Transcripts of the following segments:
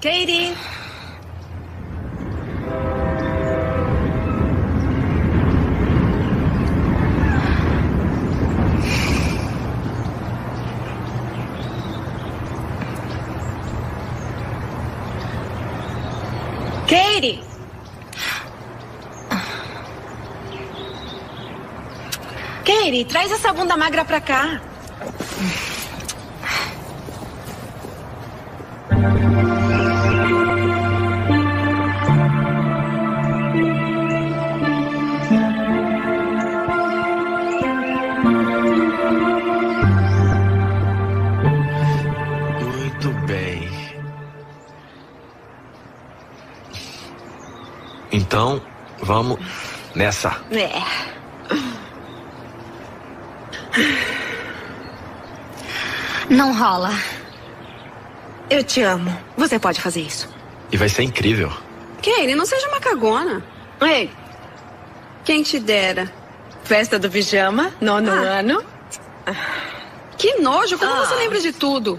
Katie. Katie. Katie, traz essa bunda magra pra cá. Então, vamos nessa. É. Não rola. Eu te amo. Você pode fazer isso. E vai ser incrível. Katie, não seja uma cagona. Ei, Quem te dera. festa do pijama, nono Ah. ano. Que nojo, como Ah. você lembra de tudo?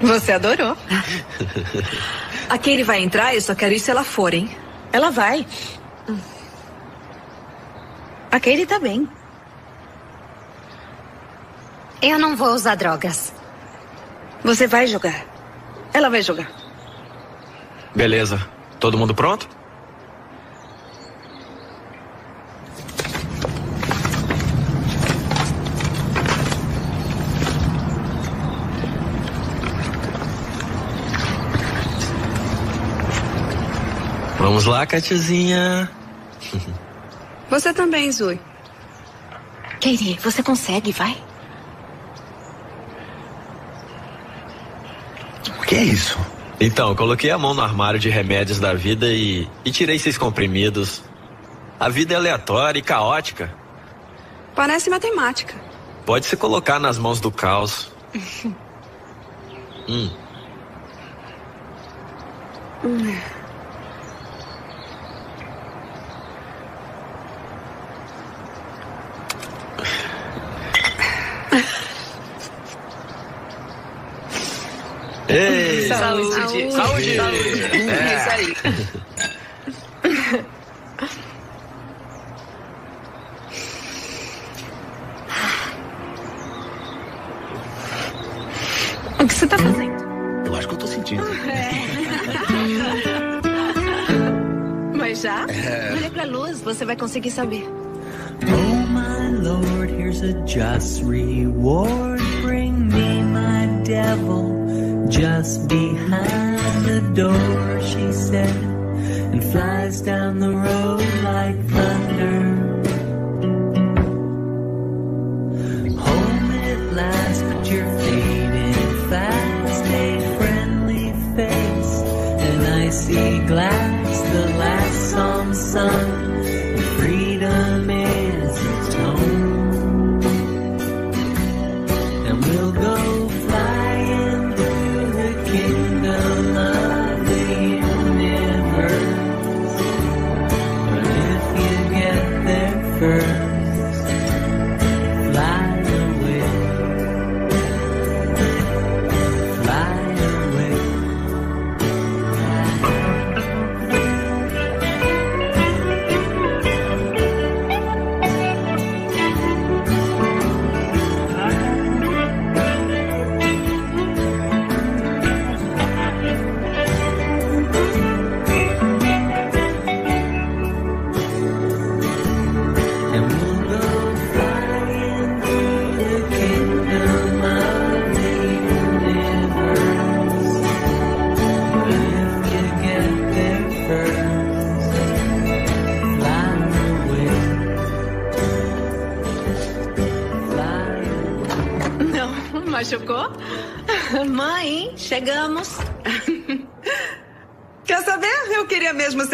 Você adorou. A Katie vai entrar, eu só quero ir se ela for, hein? Ela vai. A Katie tá bem. Eu não vou usar drogas. Você vai jogar. Ela vai jogar. Beleza. Todo mundo pronto? Vamos lá, Catizinha. Você também, Zui. Katie, você consegue, vai. O que é isso? Então, coloquei a mão no armário de remédios da vida e, e tirei seis comprimidos. A vida é aleatória e caótica. Parece matemática. Pode se colocar nas mãos do caos. hum. Ei, Saúde. Saúde. É. Isso aí. O que você tá fazendo? Eu acho que eu tô sentindo. Mas já? É. Olha pra luz, você vai conseguir saber. Oh my lord, here's a just reward. Bring me my devil just behind the door, she said, and flies down the road like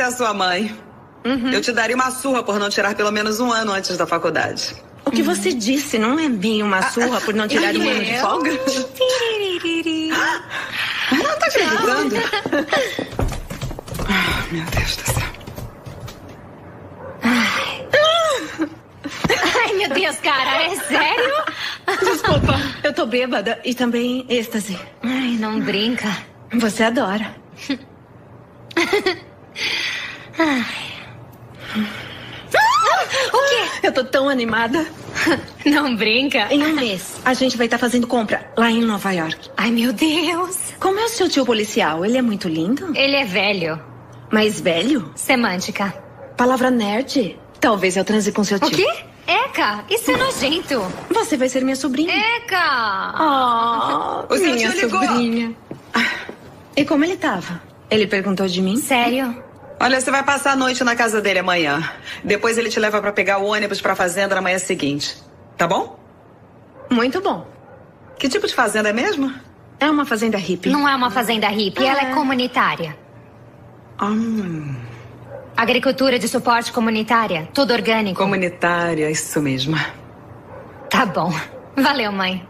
ser a sua mãe. Eu te daria uma surra por não tirar pelo menos um ano antes da faculdade. O que você disse não é bem uma surra por não tirar um ano de eu? folga? Não tá acreditando? Ah, meu Deus do céu. Ai, meu Deus, cara, é sério? Desculpa, eu tô bêbada e também êxtase. Ai, não brinca. Você adora. O quê? Eu tô tão animada. Não brinca? Em um mês, a gente vai estar fazendo compra lá em Nova York. Ai, meu Deus. Como é o seu tio policial? Ele é muito lindo? Ele é velho. Mais velho? Semântica. Palavra nerd? Talvez eu transe com seu tio. O quê? Eca, isso é nojento. Você vai ser minha sobrinha. Eca! Oh, O minha sobrinha. Ah, E como ele tava? Ele perguntou de mim? Sério? Olha, você vai passar a noite na casa dele amanhã. Depois ele te leva pra pegar o ônibus pra fazenda na manhã seguinte. Tá bom? Muito bom. Que tipo de fazenda é mesmo? É uma fazenda hippie. Não é uma fazenda hippie, ela é comunitária. Hum, Agricultura de suporte comunitária, tudo orgânico. comunitária, isso mesmo. Tá bom. Valeu, mãe.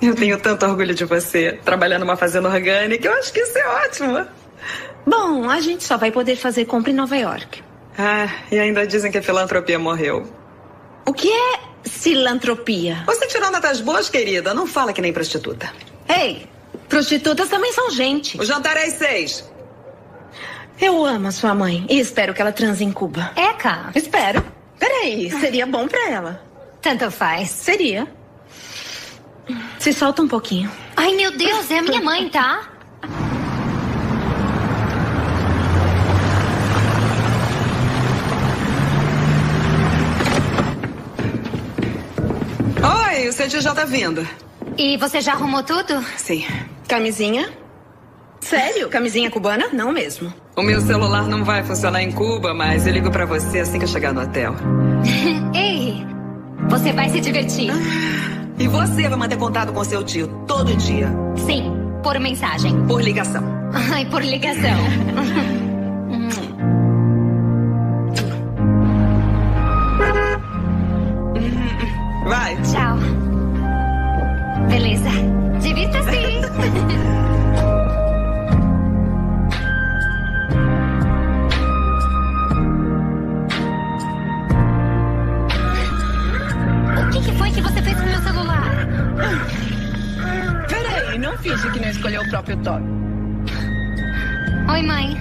Eu tenho tanto orgulho de você, trabalhando numa fazenda orgânica. Eu acho que isso é ótimo. Bom, a gente só vai poder fazer compra em Nova York. Ah, e ainda dizem que a filantropia morreu. O que é filantropia? Você tirou notas boas, querida. Não fala que nem prostituta. Ei, prostitutas também são gente. O jantar é às seis. Eu amo a sua mãe e espero que ela transe em Cuba. Eca, Espero. Peraí, seria bom pra ela. tanto faz. Seria. Se solta um pouquinho. Ai, meu Deus, é a minha mãe, tá? Tio já tá vindo. E você já arrumou tudo? Sim. Camisinha? Sério? Camisinha cubana? Não mesmo. O meu celular não vai funcionar em Cuba, mas eu ligo pra você assim que eu chegar no hotel. Ei, você vai se divertir. E você vai manter contato com seu tio todo dia, Sim, por mensagem. por ligação. Ai, por ligação. Vai. Tchau. Beleza. Divirta-se. O que, que foi que você fez com meu celular? Peraí, não finge que não escolheu o próprio toque. Oi, mãe.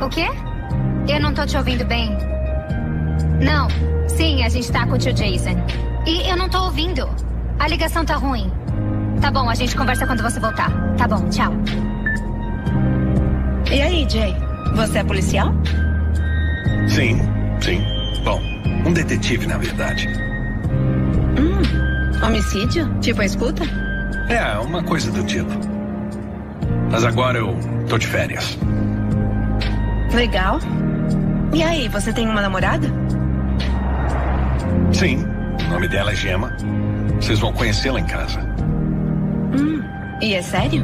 O quê? Eu não tô te ouvindo bem. Não. Sim, a gente tá com o tio Jason. E eu não tô ouvindo. A ligação tá ruim. Tá bom, a gente conversa quando você voltar. Tá bom, tchau. E aí, Jay? Você é policial? Sim, sim. Bom, um detetive, na verdade. Homicídio? Tipo a escuta? É, uma coisa do tipo. Mas agora eu tô de férias. Legal. E aí, você tem uma namorada? Sim, o nome dela é Gema. Vocês vão conhecê-la em casa. E é sério?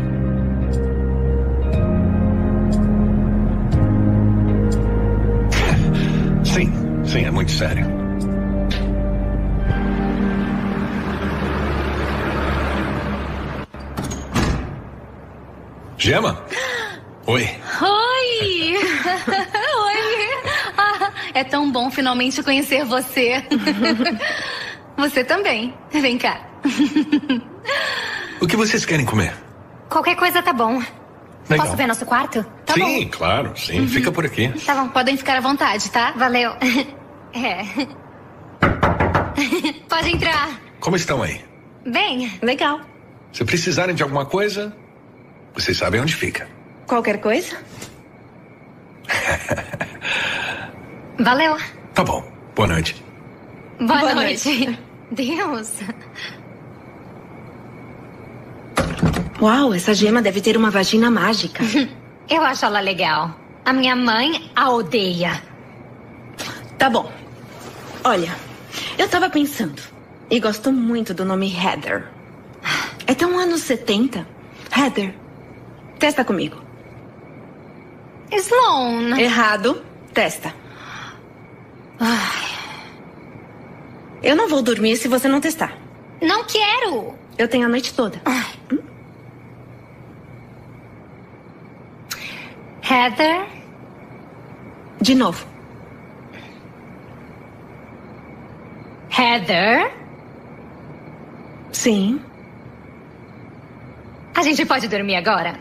Sim, sim, é muito sério. Gema? Oi. Oi! Oi! Ah, é tão bom finalmente conhecer você. você também. Vem cá. O que vocês querem comer? Qualquer coisa tá bom. Legal. Posso ver nosso quarto? Tá sim, bom. claro, sim. Fica por aqui. Tá bom. Podem ficar à vontade, tá? Valeu. É. Pode entrar. Como estão aí? Bem, Legal. Se precisarem de alguma coisa, vocês sabem onde fica. Qualquer coisa? valeu. Tá bom. Boa noite. Boa, Boa noite. Deus. Uau, essa gema deve ter uma vagina mágica. Eu acho ela legal. A minha mãe a odeia. Tá bom. Olha, eu tava pensando. E gosto muito do nome Heather. É tão anos 70. Heather. Testa comigo. Sloan. Errado. Testa. Eu não vou dormir se você não testar. Não quero. Eu tenho a noite toda. Heather. De novo. Heather. Sim. A gente pode dormir agora?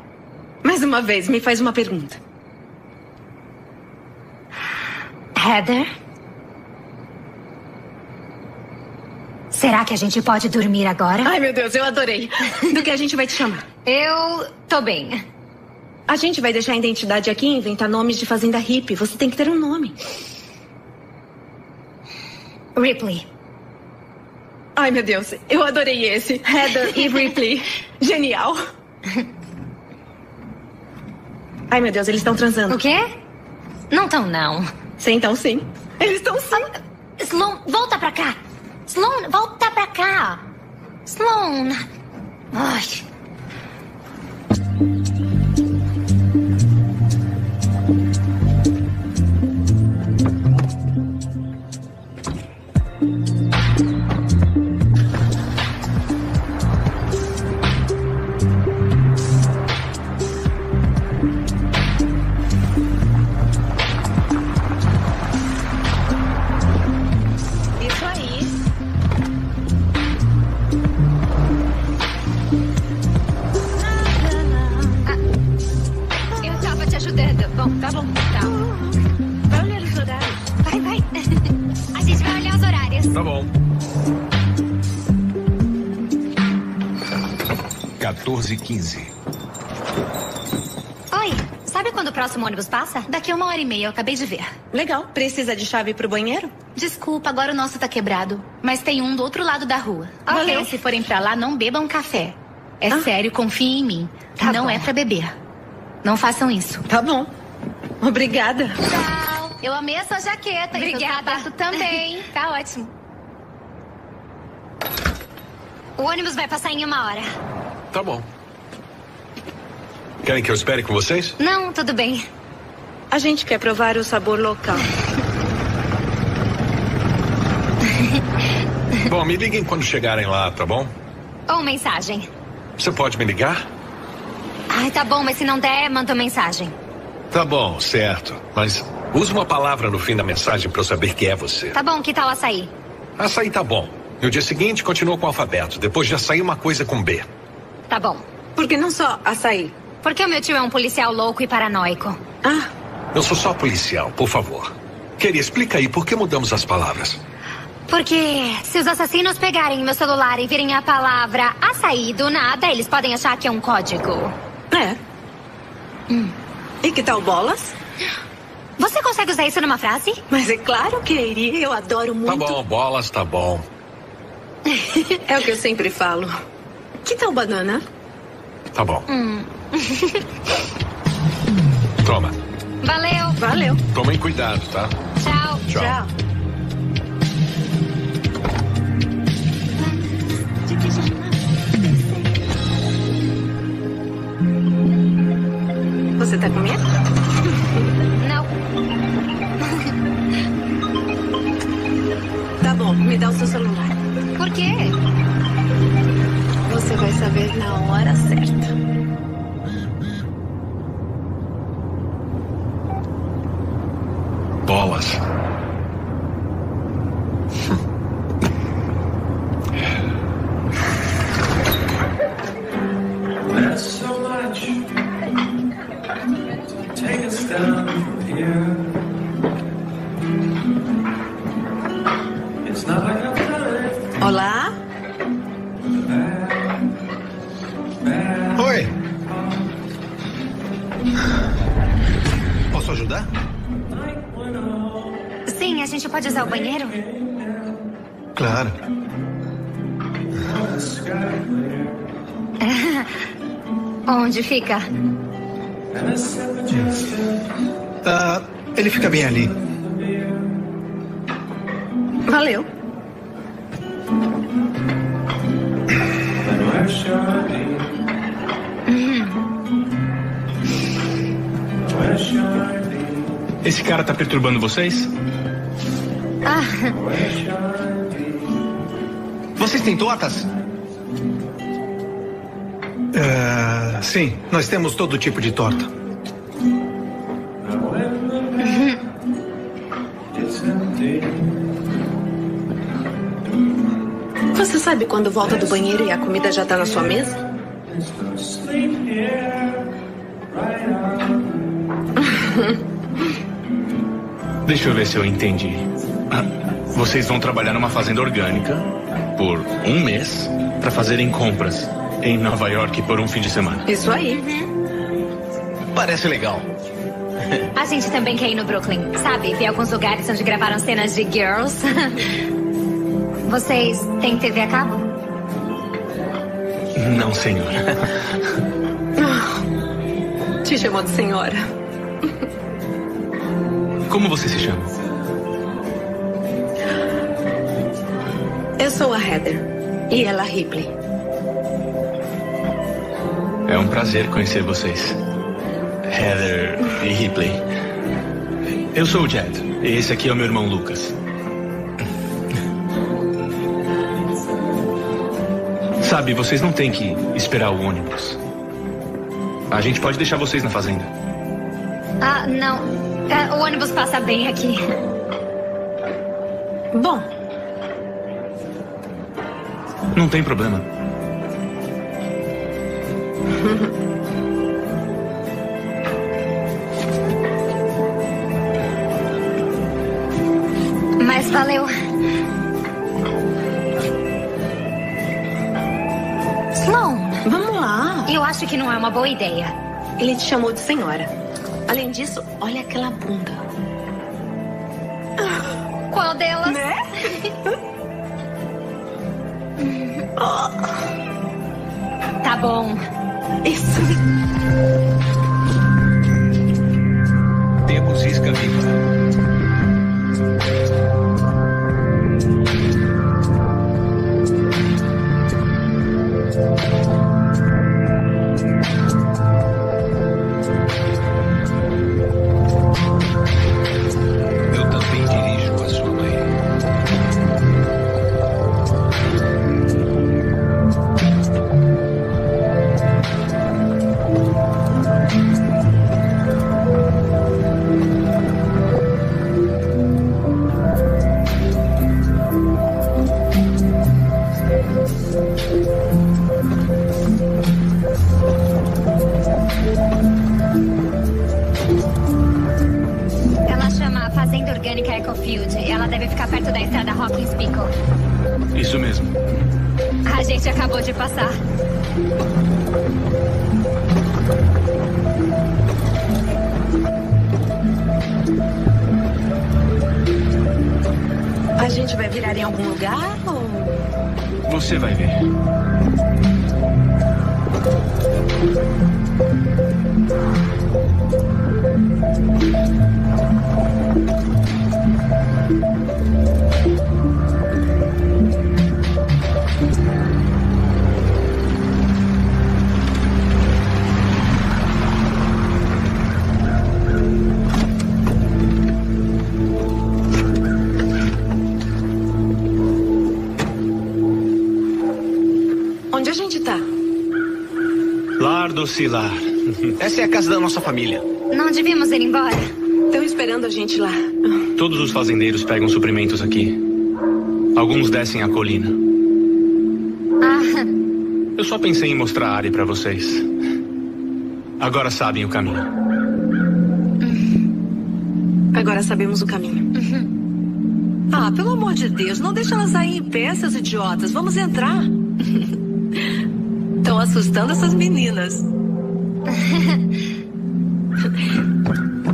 Mais uma vez, me faz uma pergunta. Heather? Será que a gente pode dormir agora? Ai, meu Deus, eu adorei. Do que a gente vai te chamar? Eu tô bem. A gente vai deixar a identidade aqui e inventar nomes de fazenda hippie. Você tem que ter um nome. Ripley. Ai, meu Deus, eu adorei esse. Heather e Ripley. Genial. Ai, meu Deus, eles estão transando. O quê? Não tão, não. Sim, então sim. Eles estão sim. Sloan, volta pra cá. Sloan, volta pra cá. Sloan. Ai. 14 e 15. Oi, sabe quando o próximo ônibus passa? Daqui a uma hora e meia, eu acabei de ver. Legal. Precisa de chave pro banheiro? Desculpa, agora o nosso tá quebrado. Mas tem um do outro lado da rua. Ok. Então, se forem pra lá, não bebam café. É Ah. sério, confiem em mim. Tá não bom. é pra beber. Não façam isso. Tá bom. Obrigada. Tchau. Eu amei a sua jaqueta. E seu Obrigada. sapato também. tá ótimo. O ônibus vai passar em uma hora. Tá bom. Querem que eu espere com vocês? Não, tudo bem. A gente quer provar o sabor local. Bom, me liguem quando chegarem lá, tá bom? Ou mensagem. Você pode me ligar? Ai, tá bom, mas se não der, manda uma mensagem. Tá bom, certo. Mas use uma palavra no fim da mensagem pra eu saber que é você. Tá bom, que tal açaí? Açaí tá bom. No dia seguinte, continua com o alfabeto. Depois de açaí, uma coisa com B. Tá bom. Por que não só açaí? Porque o meu tio é um policial louco e paranoico. Ah, Eu sou só policial, por favor. Queria, explica aí por que mudamos as palavras. Porque se os assassinos pegarem meu celular e virem a palavra açaí do nada, eles podem achar que é um código. é. E que tal bolas? Você consegue usar isso numa frase? Mas é claro que iria. Eu adoro Tá muito. bom, bolas, tá bom. É o que eu sempre falo. Que tal banana? Tá bom. Toma. Valeu. Valeu. Tomem cuidado, tá? Tchau. Tchau. Você tá com medo? Onde fica? Ah, ele fica bem ali. Valeu. Esse cara tá perturbando vocês? Ah, Vocês têm tortas? Sim, nós temos todo tipo de torta. Você sabe quando volta do banheiro e a comida já tá na sua mesa? Deixa eu ver se eu entendi. Vocês vão trabalhar numa fazenda orgânica por um mês para fazerem compras em Nova York por um fim de semana. Isso aí. Parece legal. A gente também quer ir no Brooklyn, sabe? Ver alguns lugares onde gravaram cenas de girls. Vocês têm TV a cabo? Não, senhora. Te chamou de senhora. Como você se chama? Eu sou a Heather. E ela Ripley. É um prazer conhecer vocês. Heather e Ripley. Eu sou o Jed. E esse aqui é o meu irmão Lucas. Sabe, vocês não têm que esperar o ônibus. A gente pode deixar vocês na fazenda. Ah, não. Ah, o ônibus passa bem aqui. Bom, Não tem problema. Mas valeu. Sloan, vamos lá. eu acho que não é uma boa ideia. Ele te chamou de senhora. Além disso, olha aquela bunda. Qual delas? Né? Tá bom. Isso. Temos isca viva. Lar do Cilar. Essa é a casa da nossa família. Não devíamos ir embora? Estão esperando a gente lá. Todos os fazendeiros pegam suprimentos aqui. Alguns descem a colina. Ah, Eu só pensei em mostrar a área pra vocês. Agora sabem o caminho. Agora sabemos o caminho. Ah, pelo amor de Deus, não deixa elas sair em pé, seus idiotas. Vamos entrar. Estão assustando essas meninas.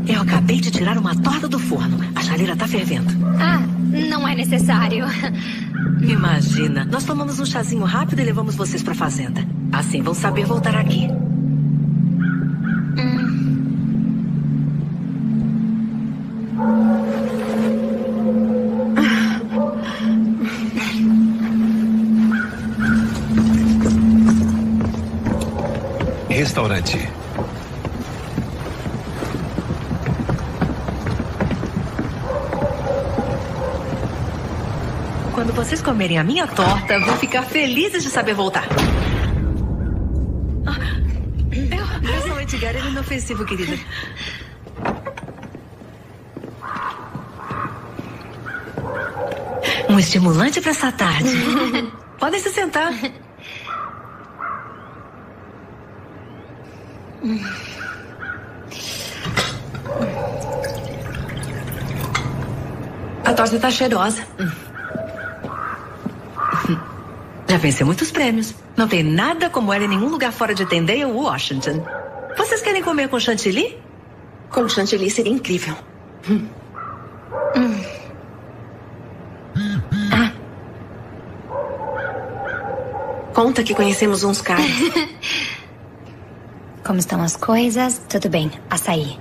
Eu acabei de tirar uma torta do forno. A chaleira tá fervendo. ah, não é necessário. Imagina, nós tomamos um chazinho rápido e levamos vocês pra fazenda. Assim vão saber voltar aqui. Comerem a minha torta, vão ficar felizes de saber voltar. Eu sou Edgar, é inofensivo, querida. Um estimulante para essa tarde. Podem se sentar. A torta tá cheirosa. Já venceu muitos prêmios. Não tem nada como ela em nenhum lugar fora de Tendale ou Washington. Vocês querem comer com chantilly? Com chantilly seria incrível. Hum. Ah. Conta que conhecemos uns caras. Como estão as coisas? Tudo bem. Açaí.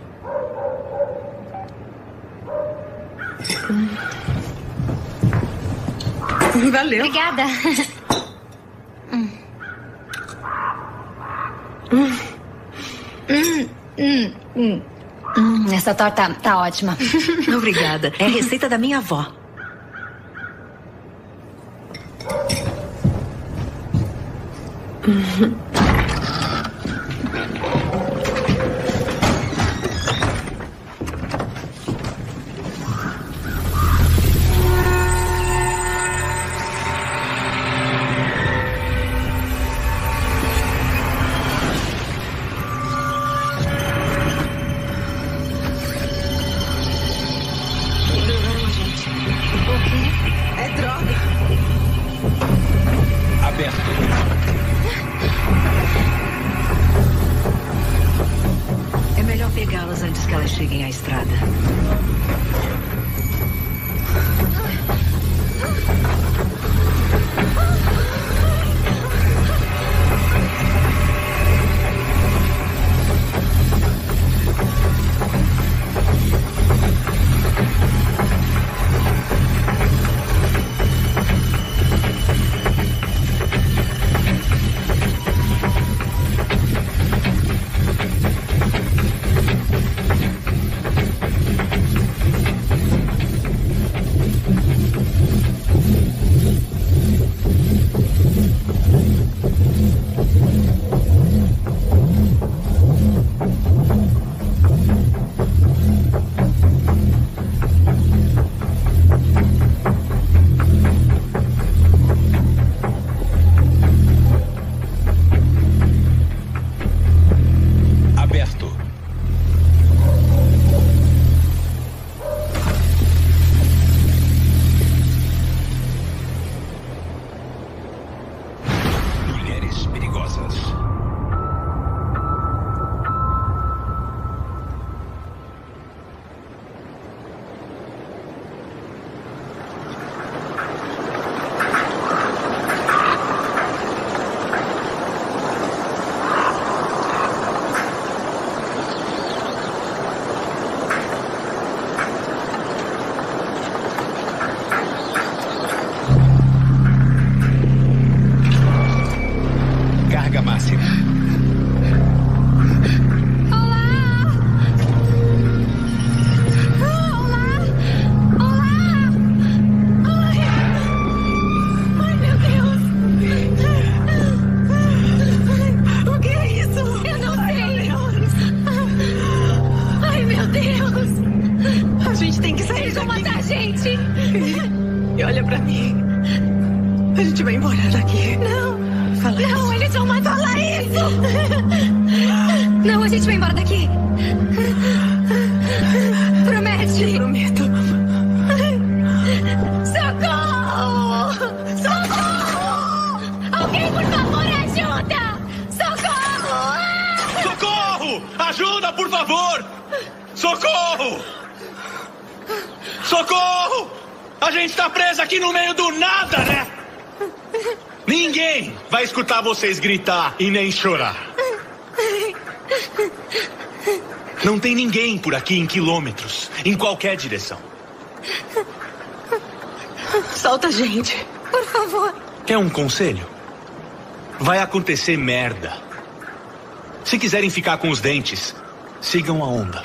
Valeu. Obrigada. Hum. Hum. Hum, hum, essa torta tá ótima. Obrigada. É receita da minha avó. Ajuda, por favor! Socorro! Socorro! A gente tá presa aqui no meio do nada, né? Ninguém vai escutar vocês gritar e nem chorar. Não tem ninguém por aqui em quilômetros, em qualquer direção. Solta a gente. Por favor. Quer um conselho? Vai acontecer merda. Se quiserem ficar com os dentes, sigam a onda.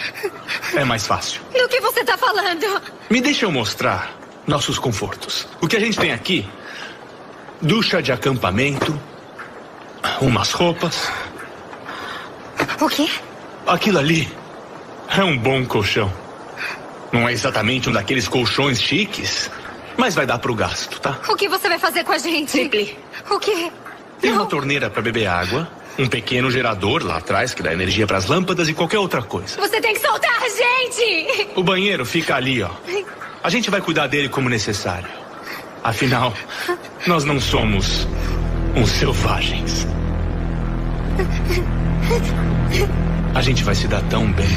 É mais fácil. Do que você tá falando? Me deixa eu mostrar nossos confortos. O que a gente tem aqui? Ducha de acampamento, umas roupas. O quê? Aquilo ali é um bom colchão. Não é exatamente um daqueles colchões chiques, mas vai dar pro gasto, tá? O que você vai fazer com a gente? Ripley. O quê? Tem uma torneira para beber água Um pequeno gerador lá atrás que dá energia para as lâmpadas e qualquer outra coisa. Você tem que soltar a gente! O banheiro fica ali, ó. A gente vai cuidar dele como necessário. Afinal, nós não somos uns selvagens. A gente vai se dar tão bem.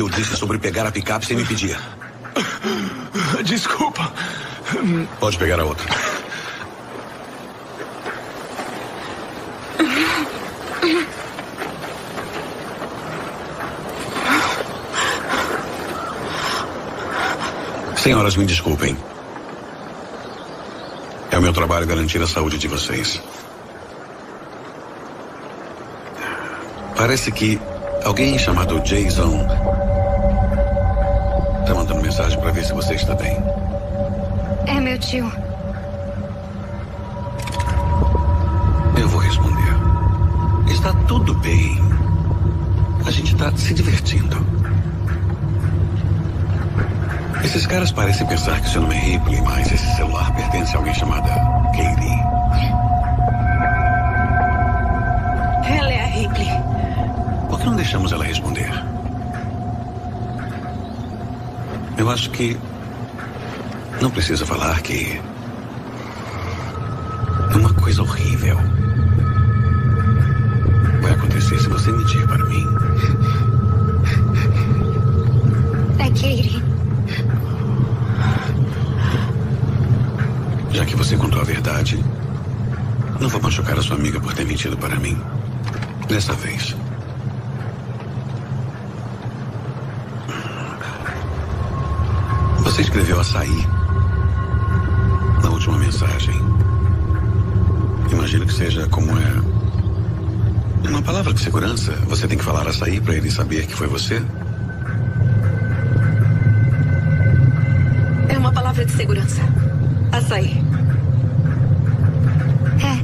Que eu disse sobre pegar a picape sem me pedir? Desculpa. Pode pegar a outra. Senhoras, me desculpem. É o meu trabalho garantir a saúde de vocês. Parece que alguém chamado Jason para ver se você está bem. É meu tio. Eu vou responder. Está tudo bem. A gente está se divertindo. Esses caras parecem pensar que seu nome é Ripley, mas esse celular pertence a alguém chamada Katie. Ela é a Ripley. Por que não deixamos ela responder? Eu acho que não precisa falar que é uma coisa horrível. Vai acontecer se você mentir para mim. É Katie. Já que você contou a verdade, não vou machucar a sua amiga por ter mentido para mim. Dessa vez. Você escreveu açaí na última mensagem. Imagino que seja como é. Uma palavra de segurança. Você tem que falar açaí para ele saber que foi você? É uma palavra de segurança. Açaí. É.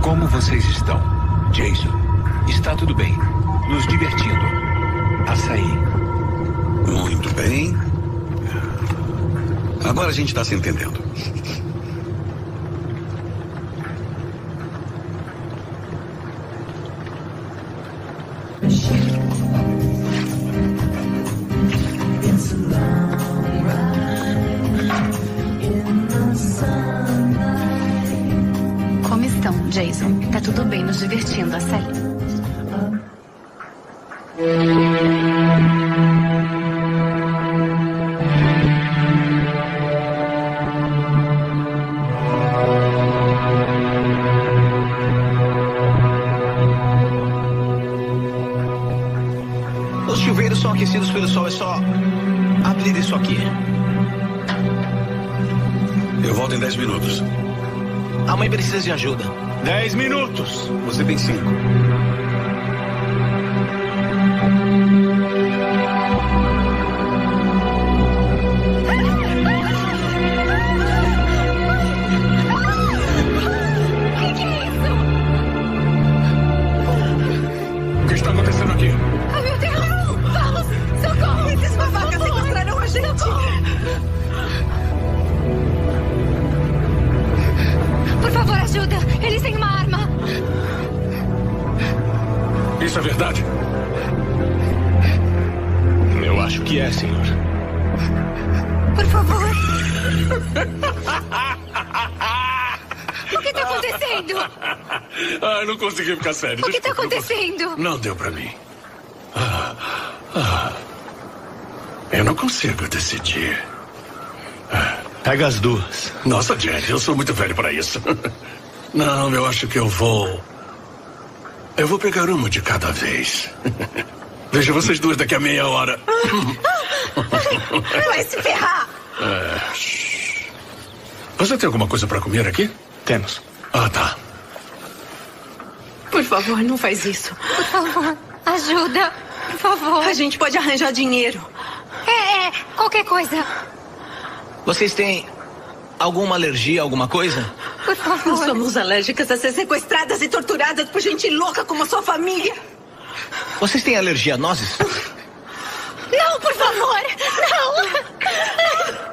Como vocês estão? Jason, está tudo bem. Nos divertindo. A gente está se entendendo. Eu volto em 10 minutos. A mãe precisa de ajuda. 10 minutos. Você tem cinco. isso é verdade? Eu acho que é, senhor. Por favor. o que está acontecendo? Ah, não consegui ficar sério. O que está acontecendo? Não, deu para mim. Ah, ah. Eu não consigo decidir. Ah, pega as duas. Nossa, Jerry, eu sou muito velho para isso. Não, eu acho que eu vou eu vou pegar uma de cada vez. Vejo vocês duas daqui a meia hora. Vai se ferrar! É. Você tem alguma coisa para comer aqui? Temos. Ah, tá. Por favor, não faz isso. Por favor, ajuda. Por favor. A gente pode arranjar dinheiro. É, é, qualquer coisa. Vocês têm alguma alergia, alguma coisa? Por favor. Nós somos alérgicas a ser sequestradas e torturadas por gente louca como a sua família. Vocês têm alergia a nozes? Não, por favor. Não.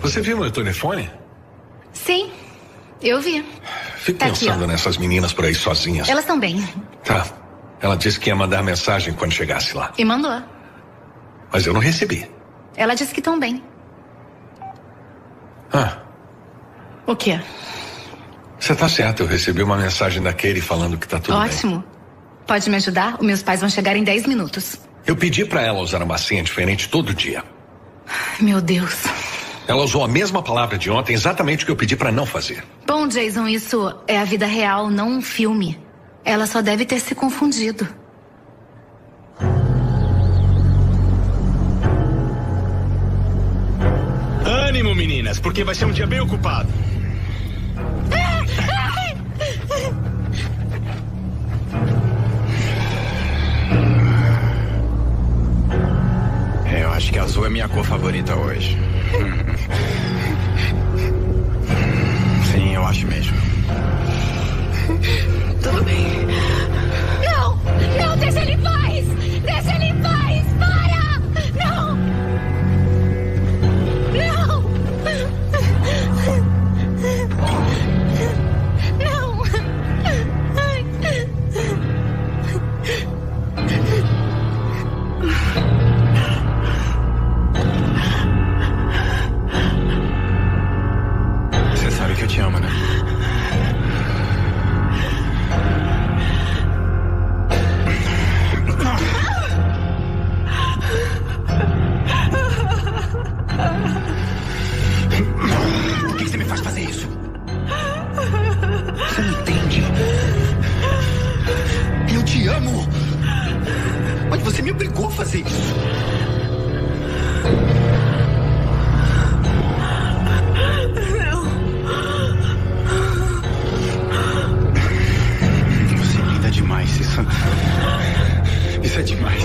Você viu meu telefone? Sim, eu vi. Fico Tá aqui, pensando ó. nessas meninas por aí sozinhas. Elas estão bem. Tá. Ela disse que ia mandar mensagem quando chegasse lá. E mandou. Mas eu não recebi. Ela disse que estão bem. Ah, O quê? você tá certo. Eu recebi uma mensagem da Katie falando que tá tudo bem. Ótimo. Pode me ajudar? Os meus pais vão chegar em 10 minutos. Eu pedi pra ela usar uma senha diferente todo dia. Meu Deus. Ela usou a mesma palavra de ontem, exatamente o que eu pedi pra não fazer. Bom, Jason, isso é a vida real, não um filme. Ela só deve ter se confundido. Ânimo, meninas, porque vai ser um dia bem ocupado. Acho que azul é minha cor favorita hoje. Sim, eu acho mesmo. Tudo bem. Não! Não, deixa ele em paz! Deixa ele em paz! Obrigou a fazer isso. Você é linda demais, isso. Isso é demais.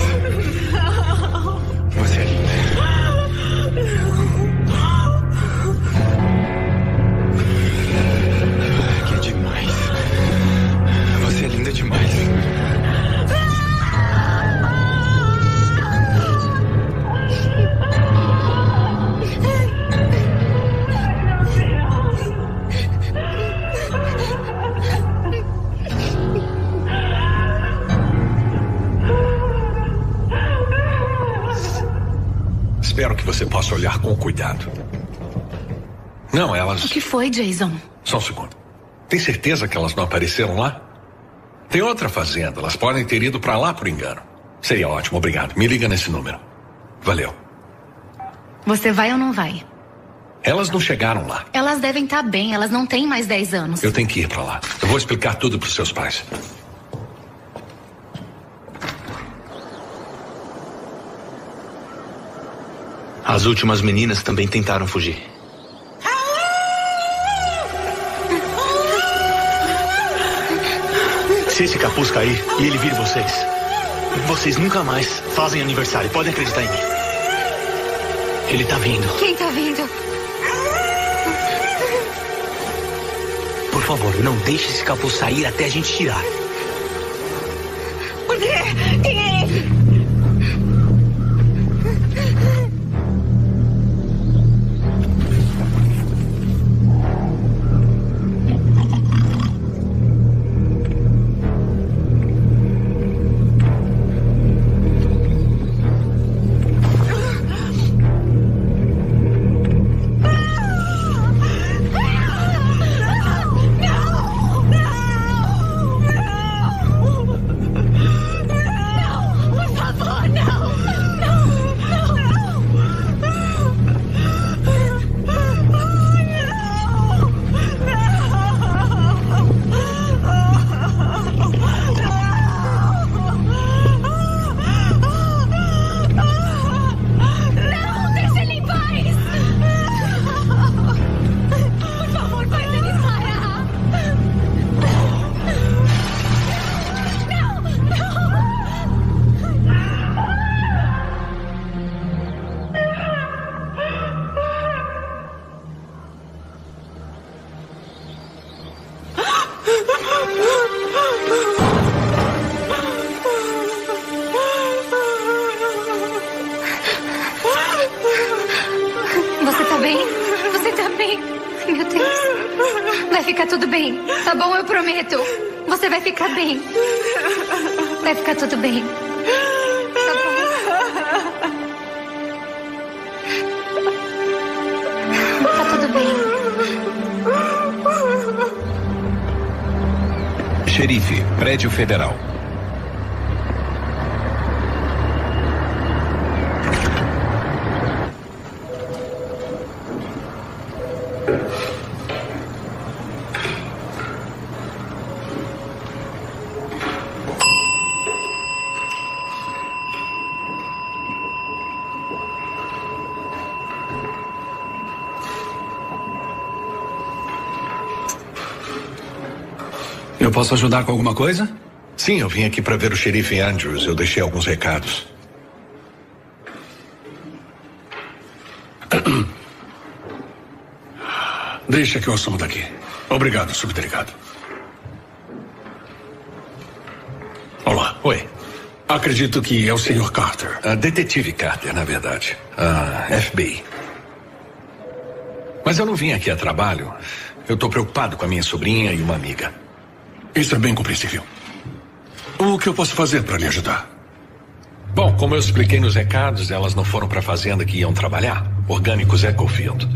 Você possa olhar com cuidado. Não, elas. O que foi, Jason? Só um segundo. Tem certeza que elas não apareceram lá? Tem outra fazenda. Elas podem ter ido pra lá por engano. Seria ótimo, obrigado. Me liga nesse número. Valeu. Você vai ou não vai? Elas não chegaram lá. Elas devem estar bem, elas não têm mais 10 anos. Eu tenho que ir pra lá. Eu vou explicar tudo pros seus pais. As últimas meninas também tentaram fugir. Se esse capuz cair e ele vir vocês, vocês nunca mais fazem aniversário. Podem acreditar em mim. Ele tá vindo. Quem tá vindo? Por favor, não deixe esse capuz sair até a gente tirar. Xerife, prédio federal. Eu posso ajudar com alguma coisa? Sim, eu vim aqui para ver o xerife Andrews. Eu deixei alguns recados. Deixa que eu assumo daqui. Obrigado, subdelegado. Olá. Oi. Acredito que é o Sr. Carter. A detetive Carter, na verdade. A FBI. Mas eu não vim aqui a trabalho. Eu tô preocupado com a minha sobrinha e uma amiga. Isso é bem compreensível. O que eu posso fazer para lhe ajudar? Bom, como eu expliquei nos recados, elas não foram para a fazenda que iam trabalhar. Orgânicos Ecofield.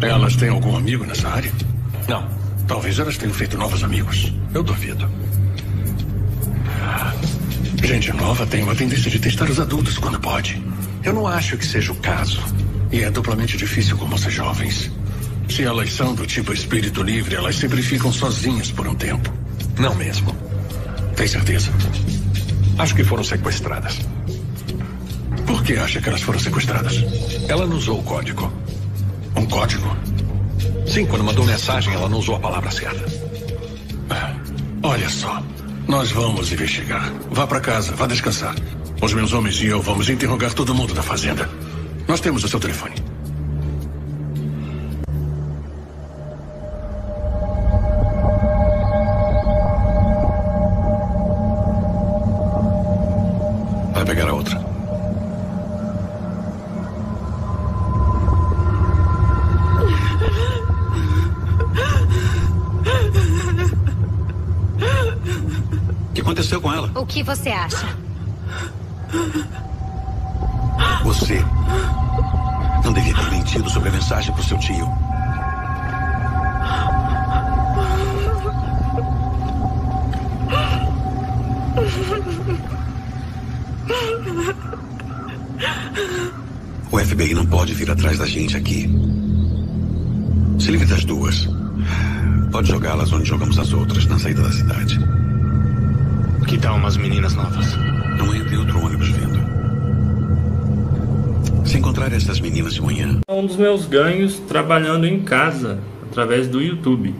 Elas têm algum amigo nessa área? Não. Talvez elas tenham feito novos amigos. Eu duvido. Gente nova tem uma tendência de testar os adultos quando pode. Eu não acho que seja o caso. E é duplamente difícil com moças jovens. Se elas são do tipo espírito livre, elas sempre ficam sozinhas por um tempo. Não mesmo. Tem certeza? Acho que foram sequestradas. Por que acha que elas foram sequestradas? Ela não usou o código. Um código? Sim, quando mandou mensagem, ela não usou a palavra certa. Olha só. Nós vamos investigar. Vá para casa, vá descansar. Os meus homens e eu vamos interrogar todo mundo da fazenda. Nós temos o seu telefone. Você acha? Você não devia ter mentido sobre a mensagem pro seu tio. O FBI não pode vir atrás da gente aqui. Se livre das duas. Pode jogá-las onde jogamos as outras, na saída da cidade. Que tal umas meninas novas? Amanhã tem outro ônibus vindo. Se encontrar essas meninas de manhã, É um dos meus ganhos trabalhando em casa, através do YouTube.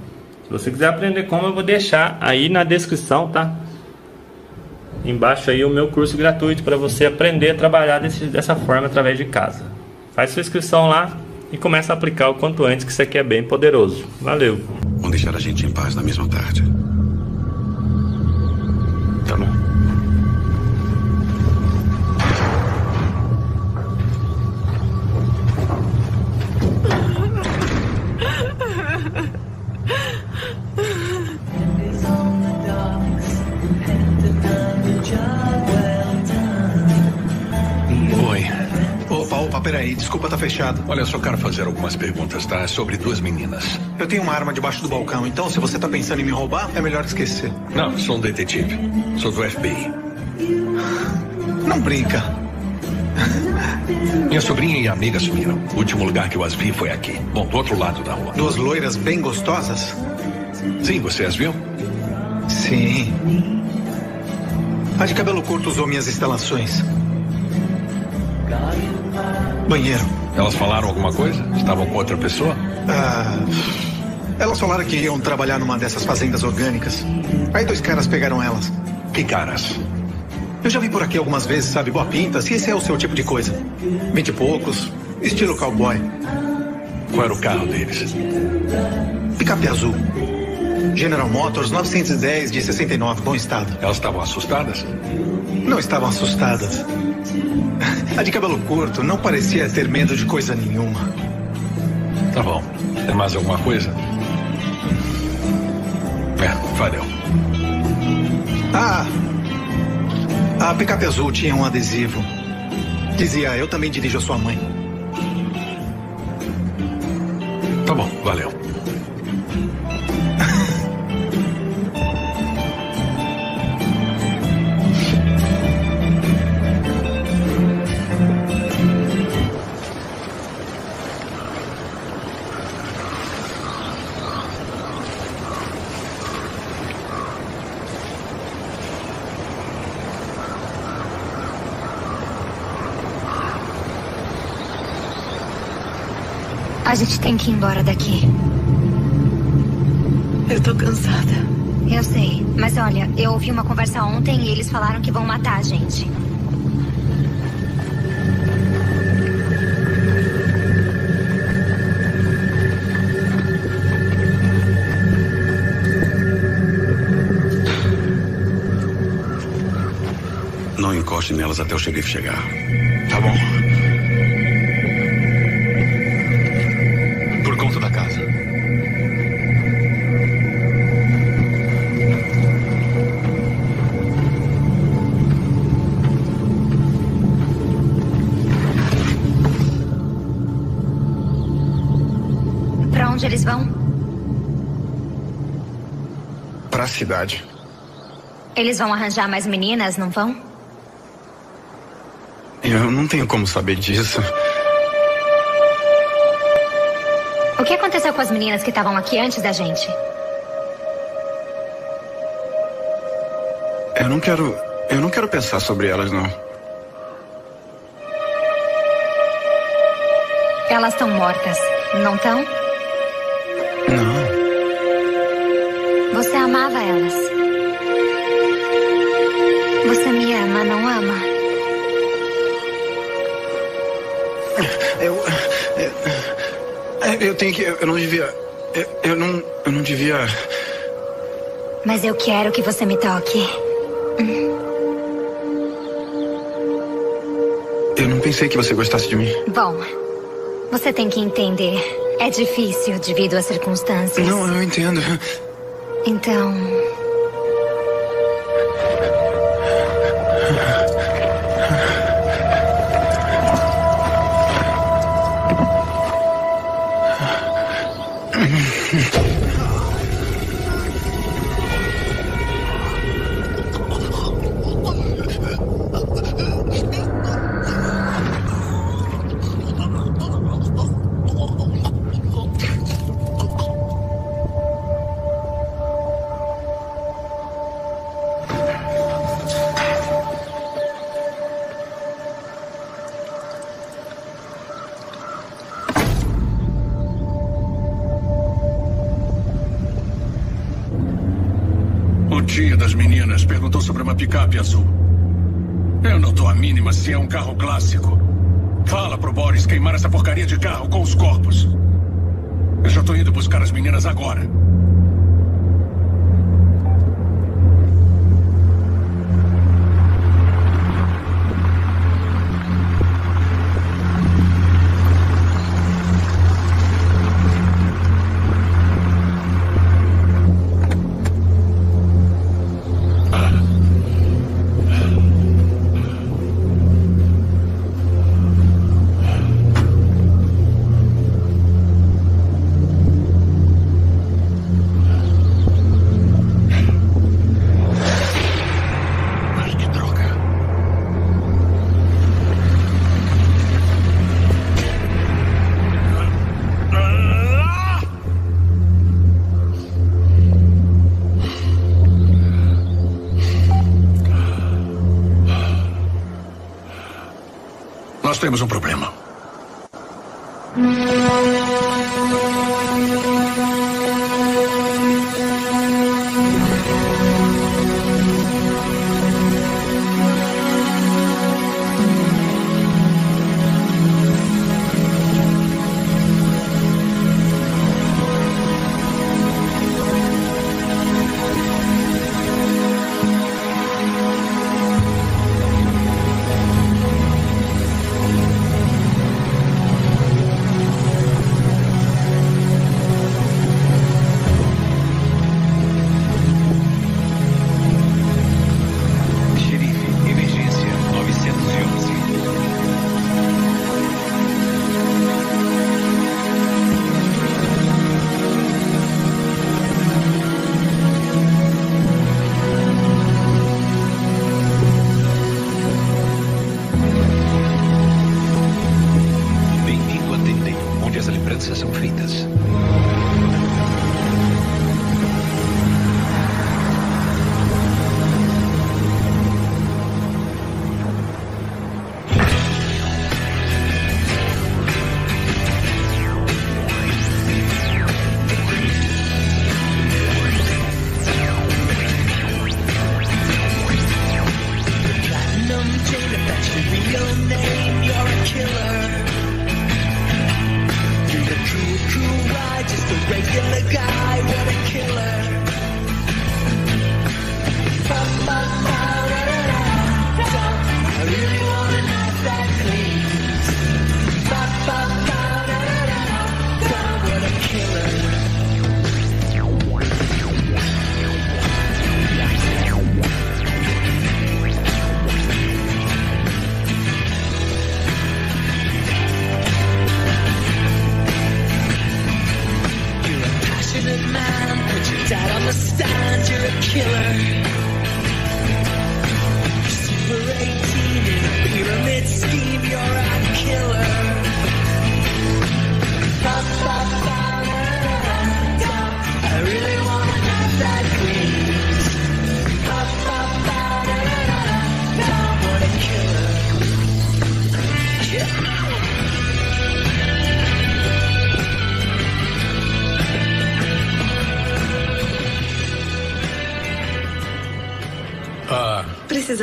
Se você quiser aprender como, eu vou deixar aí na descrição, tá? Embaixo aí o meu curso gratuito para você aprender a trabalhar desse, dessa forma através de casa. Faz sua inscrição lá e começa a aplicar o quanto antes, que isso aqui é bem poderoso. Valeu! vão deixar a gente em paz na mesma tarde. Fechado. Olha, só quero fazer algumas perguntas, tá? Sobre duas meninas. Eu tenho uma arma debaixo do balcão, então se você tá pensando em me roubar, é melhor esquecer. Não, sou um detetive. Sou do FBI. Não brinca. Minha sobrinha e amiga sumiram. O último lugar que eu as vi foi aqui. Bom, do outro lado da rua. Duas loiras bem gostosas? Sim, você as viu? Sim. A de cabelo curto usou minhas instalações. Banheiro. Elas falaram alguma coisa? Estavam com outra pessoa? Ah, elas falaram que iam trabalhar numa dessas fazendas orgânicas. Aí dois caras pegaram elas. Que caras? Eu já vi por aqui algumas vezes, sabe? Boa pinta, se esse é o seu tipo de coisa. Vinte e poucos, estilo cowboy. Qual era o carro deles? Picape azul. General Motors 910 de 69, bom estado. Elas estavam assustadas? Não estavam assustadas. A de cabelo curto não parecia ter medo de coisa nenhuma. Tá bom. Tem mais alguma coisa? É, valeu. Ah! A picape azul tinha um adesivo. Dizia, eu também dirijo a sua mãe. Tá bom, valeu. A gente tem que ir embora daqui. Eu tô cansada. Eu sei, mas olha, eu ouvi uma conversa ontem e eles falaram que vão matar a gente. Não encoste nelas até o xerife chegar. Tá bom. Eles vão arranjar mais meninas, não vão? Eu não tenho como saber disso. O que aconteceu com as meninas que estavam aqui antes da gente? Eu não quero. Eu não quero pensar sobre elas, não. Elas estão mortas, não estão? Tenho que. Eu não devia. Eu, eu não. Eu não devia. Mas eu quero que você me toque. Eu não pensei que você gostasse de mim. Bom, você tem que entender. É difícil devido às circunstâncias. Não, eu entendo. Então. Boris perguntou sobre uma picape azul. Eu não dou a mínima se é um carro clássico. Fala pro Boris queimar essa porcaria de carro com os corpos. Eu já tô indo buscar as meninas agora.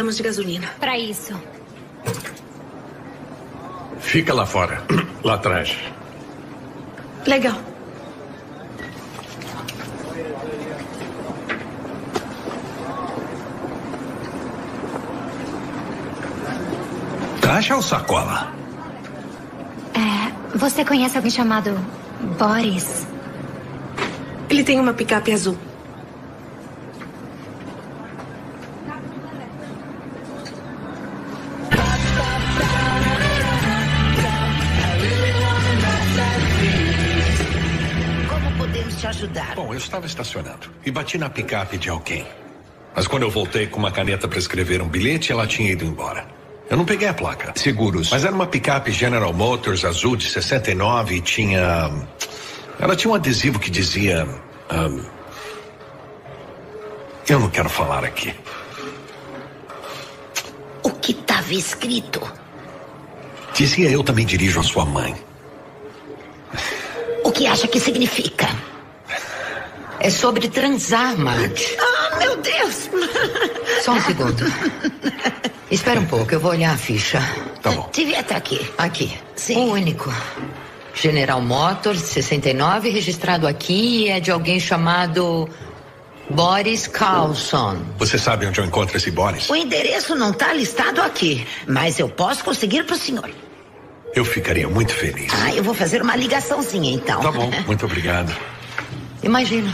Precisamos de gasolina. Pra isso. fica lá fora, lá atrás. Legal. Caixa ou sacola? É, você conhece alguém chamado Boris? Ele tem uma picape azul. Estava estacionando e bati na picape de alguém. Mas quando eu voltei com uma caneta para escrever um bilhete, ela tinha ido embora. Eu não peguei a placa. Seguros. Mas era uma picape General Motors azul de 69 e tinha. Ela tinha um adesivo que dizia. ahn, eu não quero falar aqui. O que estava escrito? Dizia eu também dirijo a sua mãe. O que acha que significa? É sobre transar, Marge. Ah, meu Deus! Só um segundo. Espera um pouco, eu vou olhar a ficha. Tá bom. Devia estar aqui. Aqui. Sim. O único. General Motors, 69, registrado aqui e é de alguém chamado Boris Carlson. Você sabe onde eu encontro esse Boris? O endereço não está listado aqui, mas eu posso conseguir para o senhor. Eu ficaria muito feliz. Ah, eu vou fazer uma ligaçãozinha então. Tá bom, muito obrigado. Imagina.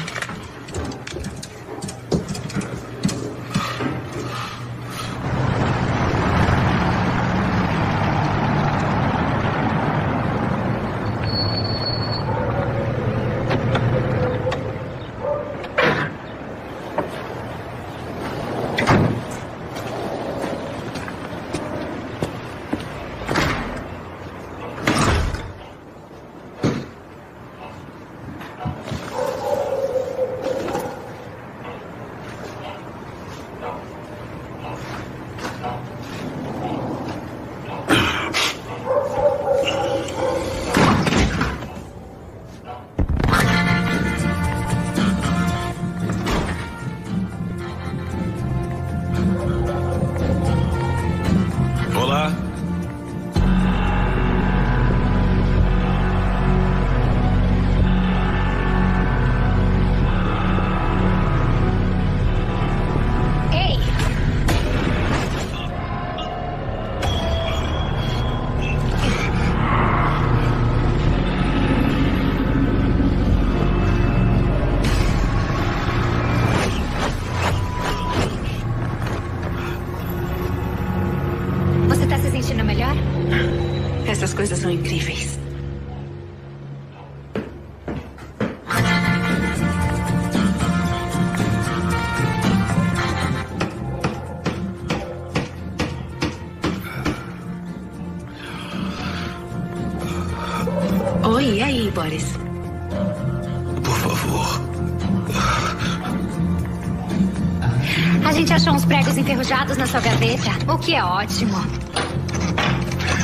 Que é ótimo.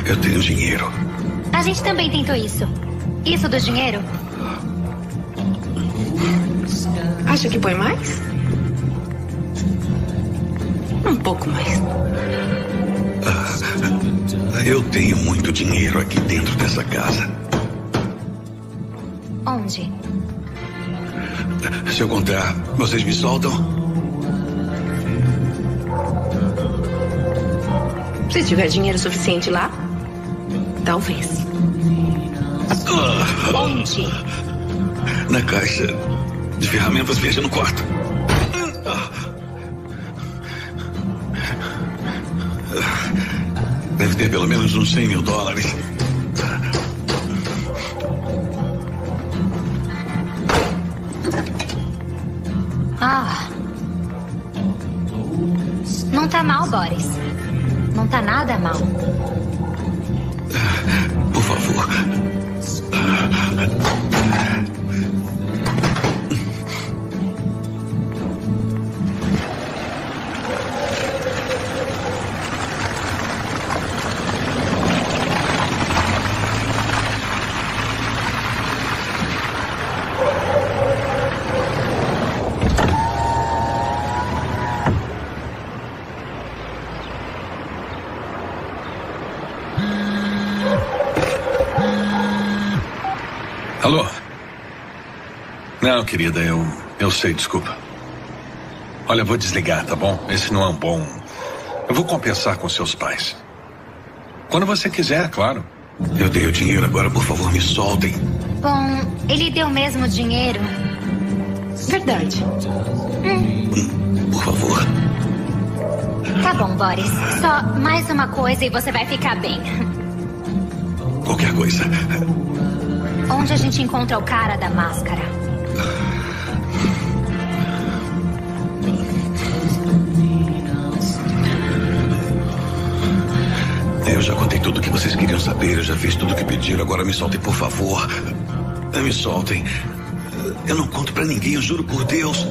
Eu tenho dinheiro. A gente também tentou isso. Isso do dinheiro? Acha que põe mais? Um pouco mais. Eu tenho muito dinheiro aqui dentro dessa casa. Onde? Se eu contar, vocês me soltam? Se tiver dinheiro suficiente lá, talvez. Onde? Na caixa de ferramentas verde no quarto. Deve ter pelo menos uns 100 mil dólares. Ah. Não tá mal, Boris. Tá nada mal. Não, querida, eu. Eu sei, desculpa. Olha, eu vou desligar, tá bom? Esse não é um bom. Eu vou compensar com seus pais. Quando você quiser, claro. Eu dei o dinheiro agora, por favor, me soltem. Bom, ele deu mesmo dinheiro. Verdade. Por favor. Tá bom, Boris. Só mais uma coisa e você vai ficar bem. Qualquer coisa. Onde a gente encontra o cara da máscara? tudo o que vocês queriam saber, eu já fiz tudo o que pediram, agora me soltem, por favor. Me soltem. Eu não conto para ninguém, eu juro por Deus.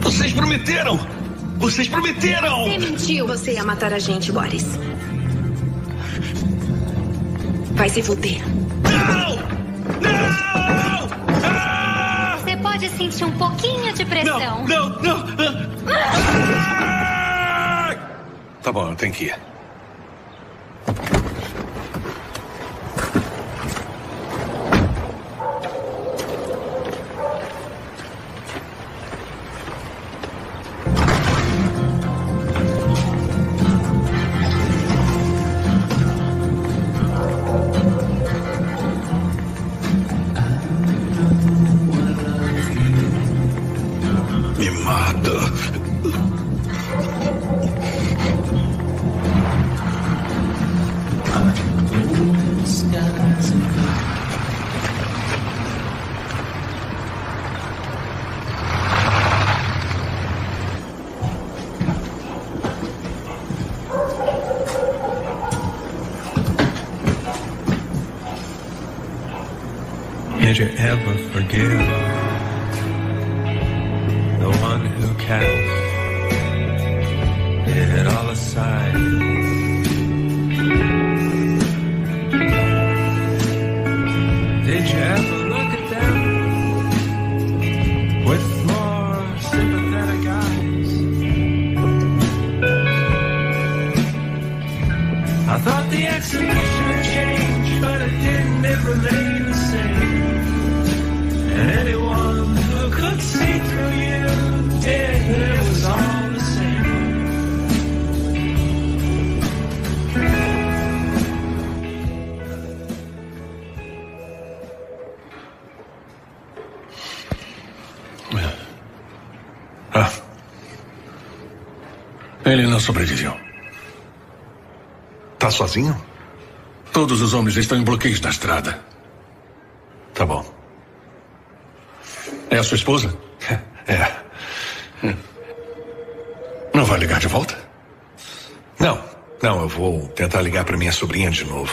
Vocês prometeram! Vocês prometeram! Você mentiu, você ia matar a gente, Boris. Vai se fuder. existe um pouquinho de pressão. Não, não, não. Ah! Tá bom, eu tenho que ir. never forgive. sobreviveu. Tá sozinho? Todos os homens estão em bloqueios na estrada. Tá bom. É a sua esposa? É. Não vai ligar de volta? Não, não, eu vou tentar ligar para minha sobrinha de novo.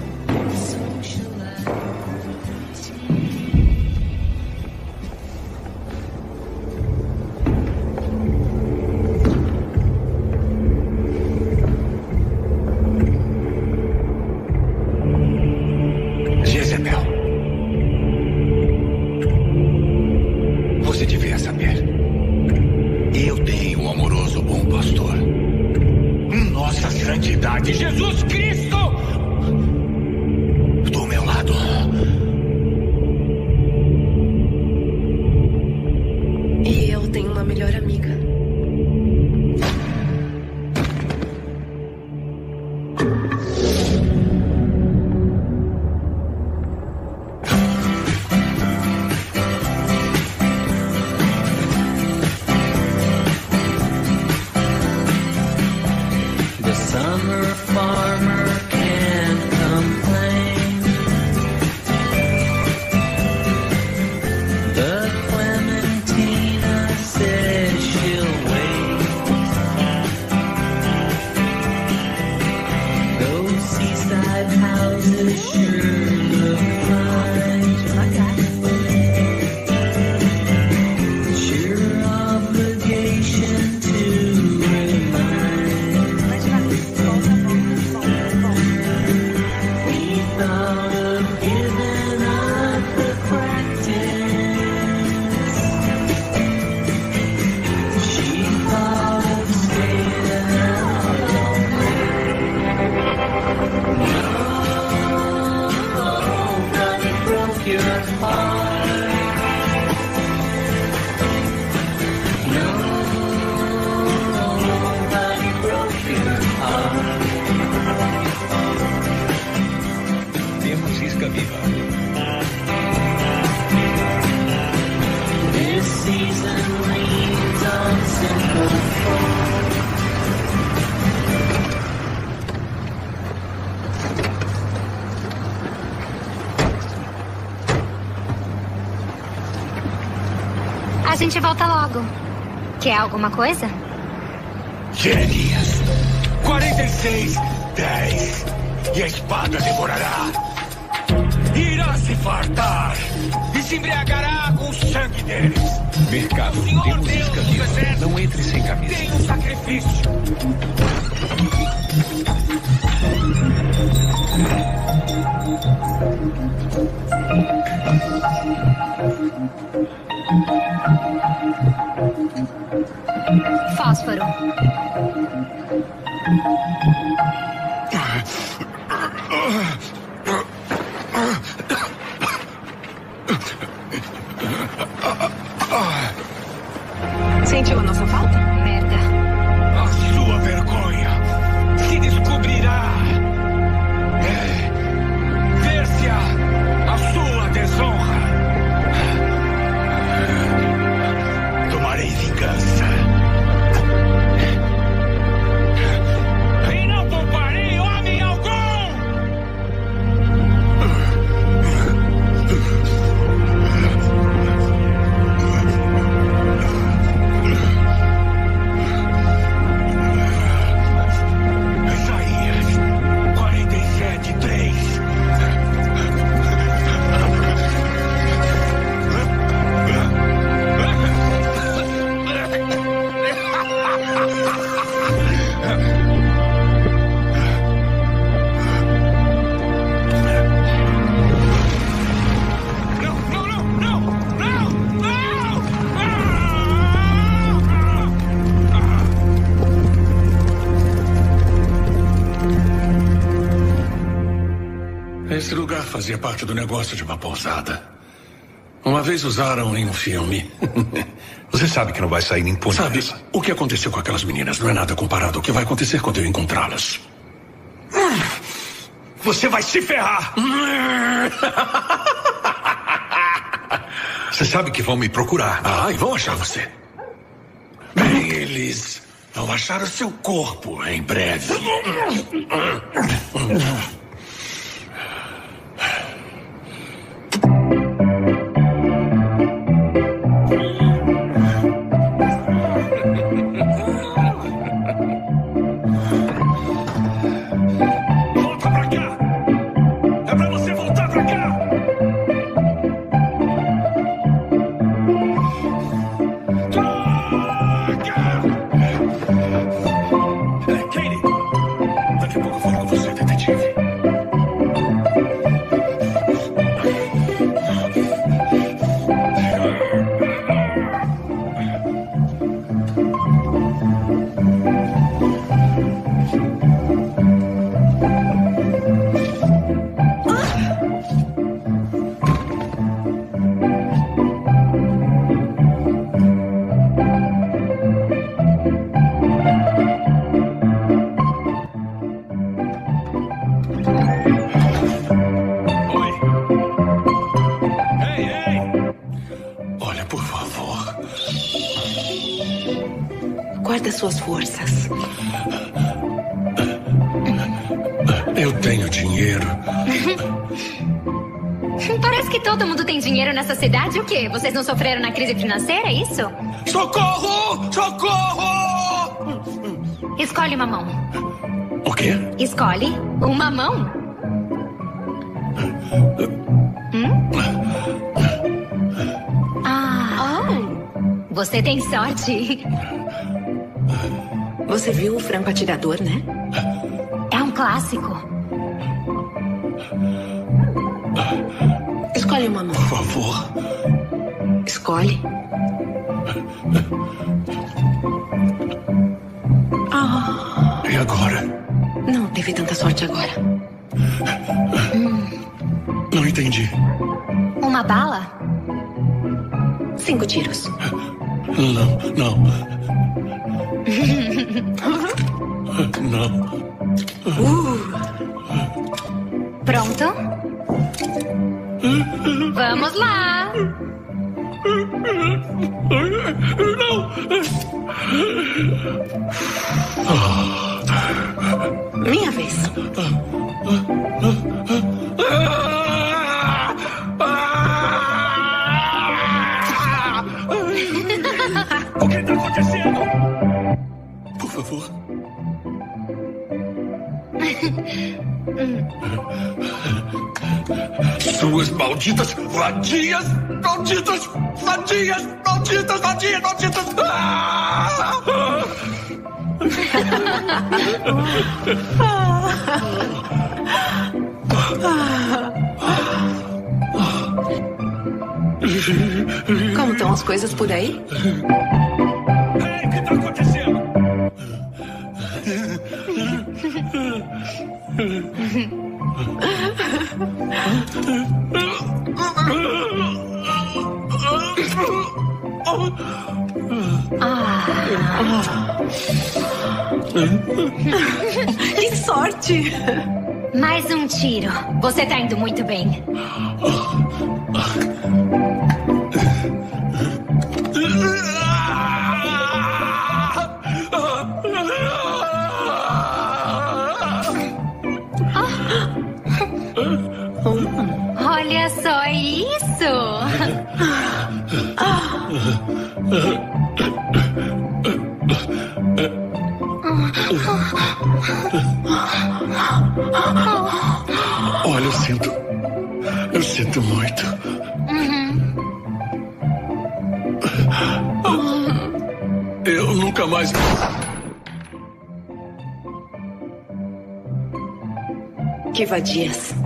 gente volta logo. Quer alguma coisa? Gênias. 46, 10. E a espada devorará. Irá se fartar. E se embriagará com o sangue deles. Mercado, Senhor temos Deus exército. Não entre sem camisa. Tem um sacrifício. Transfer हो fazia parte do negócio de uma pousada. Uma vez usaram em um filme. Você sabe que não vai sair impune. Sabe, dessa. o que aconteceu com aquelas meninas não é nada comparado ao que vai acontecer quando eu encontrá-las. Você vai se ferrar! Você sabe que vão me procurar. Ah, e vão achar você. Bem, eles vão achar o seu corpo em breve. Cidade. O quê? Vocês não sofreram na crise financeira, é isso? Socorro! Socorro! Escolhe uma mão. O quê? Escolhe uma mão. Hum? Ah. Você tem sorte. Você viu o franco atirador, né? É um clássico. Ah, E agora? não teve tanta sorte agora. Suas malditas vadias! Malditas vadias! Malditas vadias! Malditas! Ah! Como estão as coisas por aí? Ei, o que está acontecendo? Ah. Que sorte! Mais um tiro. Você tá indo muito bem. Ah. Esquiva Dias.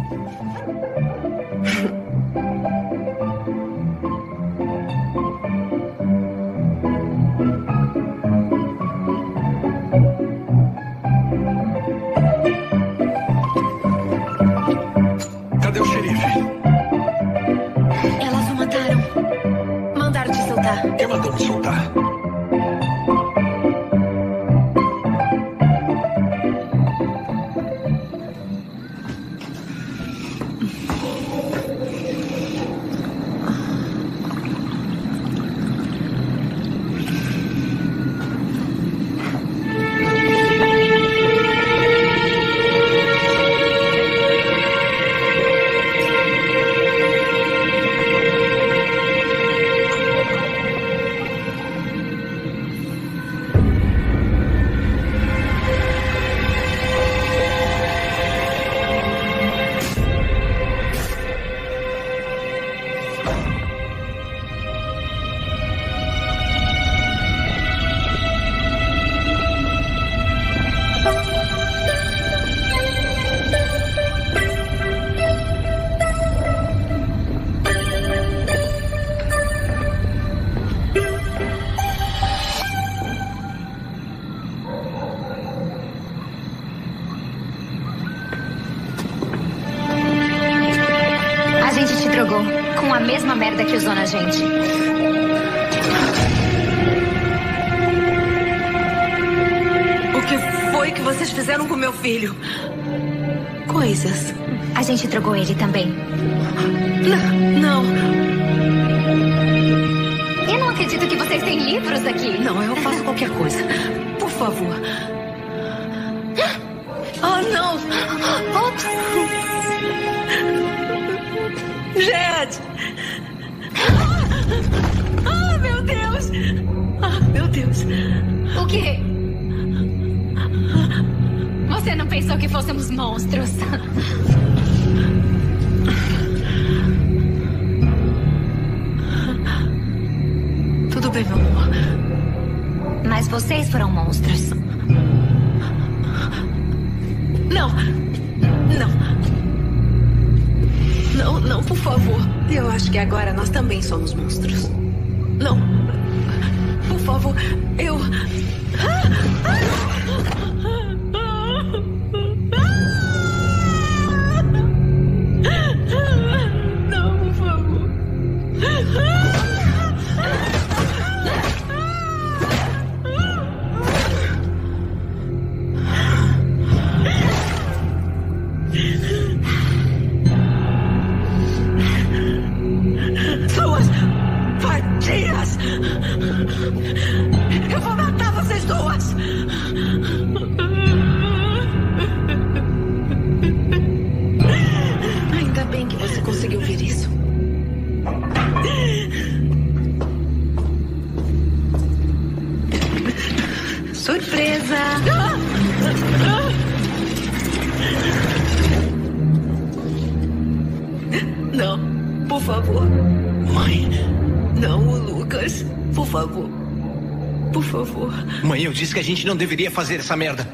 Que a gente não deveria fazer essa merda.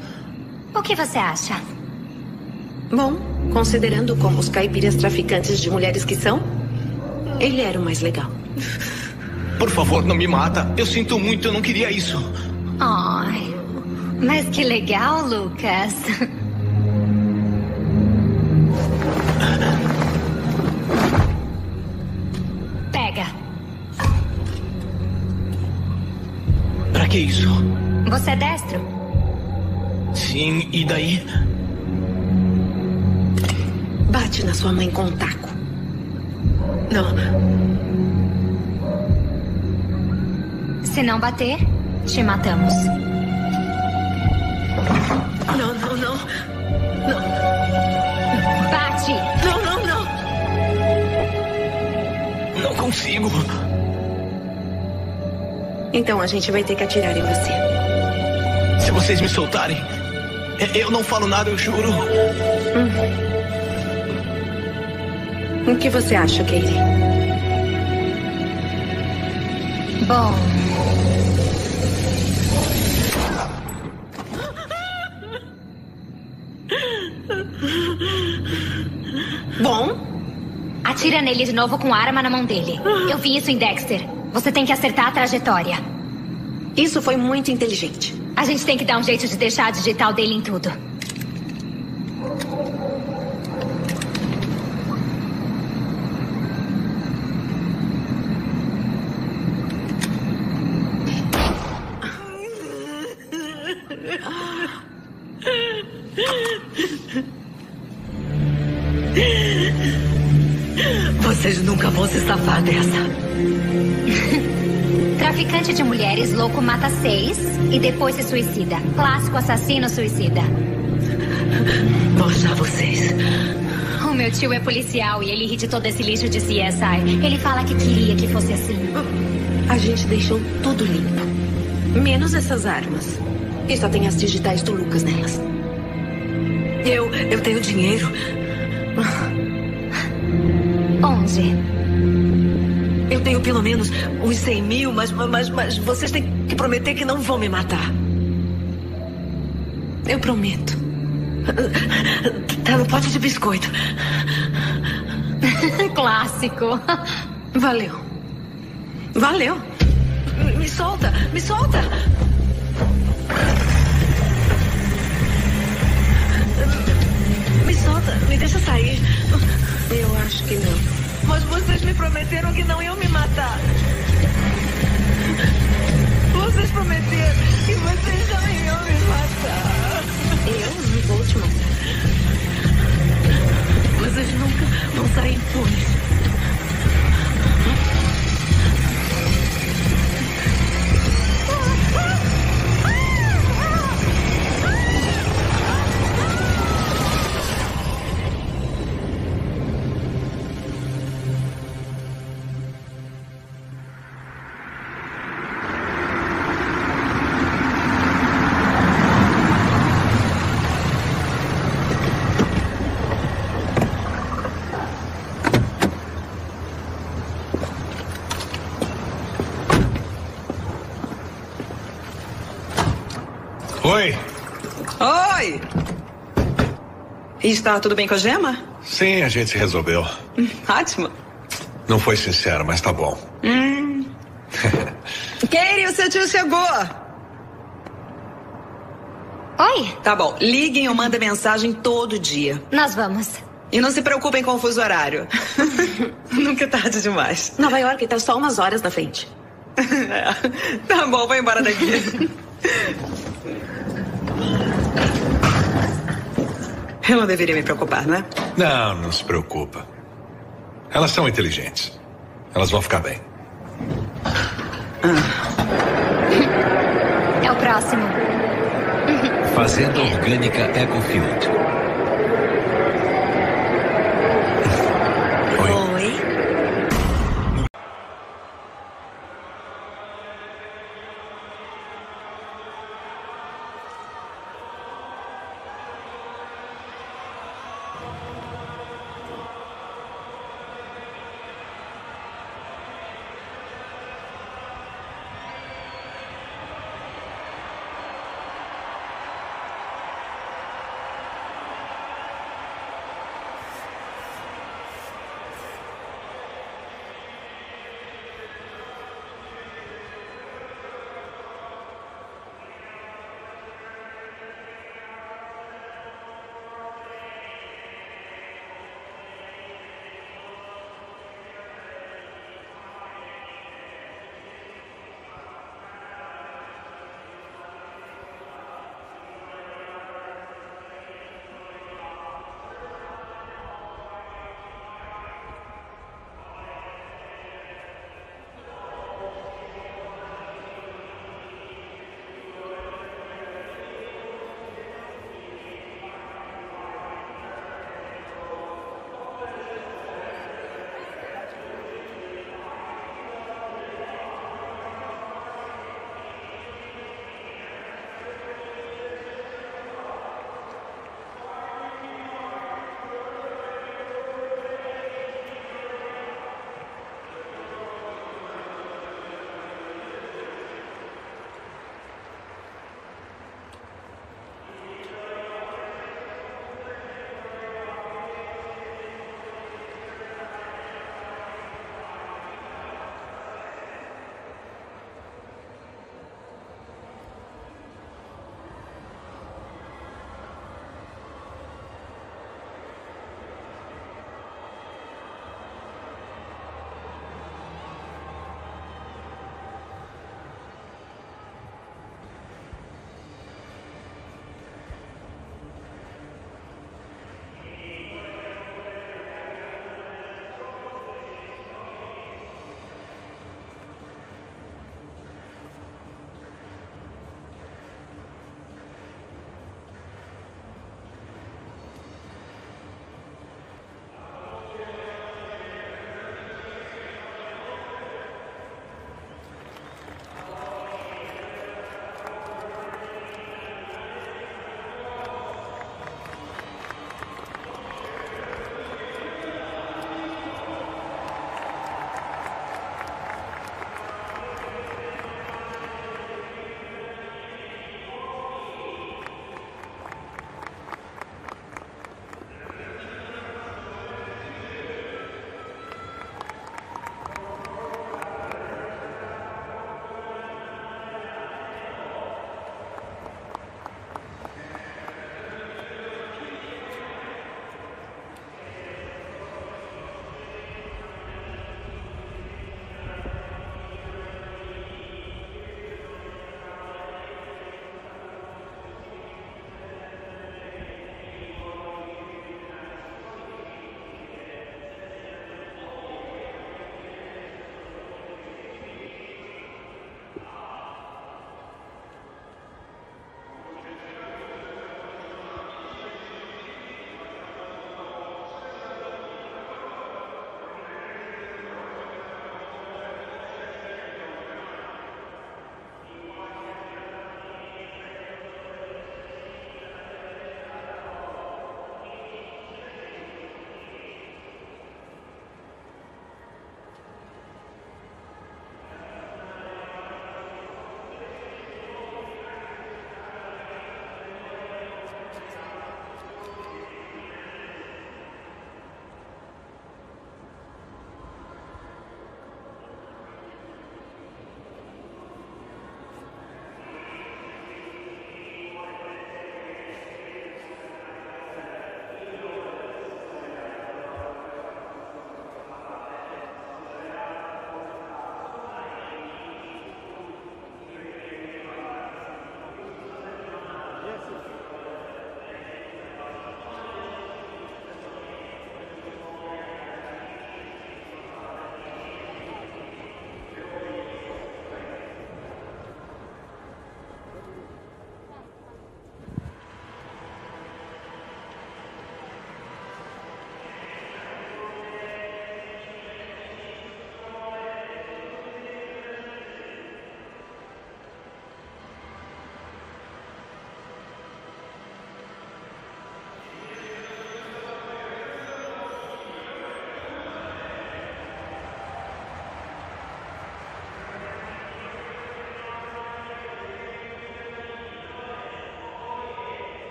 O que você acha? Bom, considerando como os caipiras traficantes de mulheres que são, ele era o mais legal. Por favor, não me mata. Eu sinto muito, eu não queria isso. Ai, mas que legal, Lucas. Pega. Pra que isso? Você é destro? Sim, e daí? Bate na sua mãe com um taco. Não. Se não bater, te matamos. Não, não, não. Não. Bate! Não, não, não. Não consigo. Então a gente vai ter que atirar em você. Se vocês me soltarem, eu não falo nada, eu juro. O que você acha, Katie? Bom. Bom? Atira nele de novo com a arma na mão dele. Eu vi isso em Dexter. Você tem que acertar a trajetória. Isso foi muito inteligente. A gente tem que dar um jeito de deixar a digital dele em tudo. Vocês nunca vão se safar dessa. Traficante de mulheres, louco mata seis e depois se suicida. Clássico assassino suicida. Achar vocês. O meu tio é policial e ele ri de todo esse lixo de CSI. Ele fala que queria que fosse assim. A gente deixou tudo limpo. Menos essas armas. E só tem as digitais do Lucas nelas. Eu, eu tenho dinheiro. Onde? Eu tenho pelo menos uns 100 mil, mas, mas, mas vocês têm que prometer que não vão me matar. Eu prometo. Tá no pote de biscoito. Clássico. Valeu. Valeu. Me, me solta, me solta. Me solta, me deixa sair. Eu acho que não. Mas vocês me prometeram que não iam me matar. Vocês prometeram que vocês não iam me matar. Eu não vou te matar. Vocês nunca vão sair impunes. Está tudo bem com a gema? Sim, a gente resolveu. Hum, Ótimo. Não foi sincero, mas tá bom. Hum. Katie, o seu tio chegou. Oi? Tá bom. Liguem ou mandem mensagem todo dia. Nós vamos. E não se preocupem com o fuso horário. Nunca é tarde demais. Nova York está só umas horas na frente. É. Tá bom, vou embora daqui. Eu não deveria me preocupar, não é? Não, não se preocupa. Elas são inteligentes. Elas vão ficar bem. É o próximo. Fazenda Orgânica Ecofield.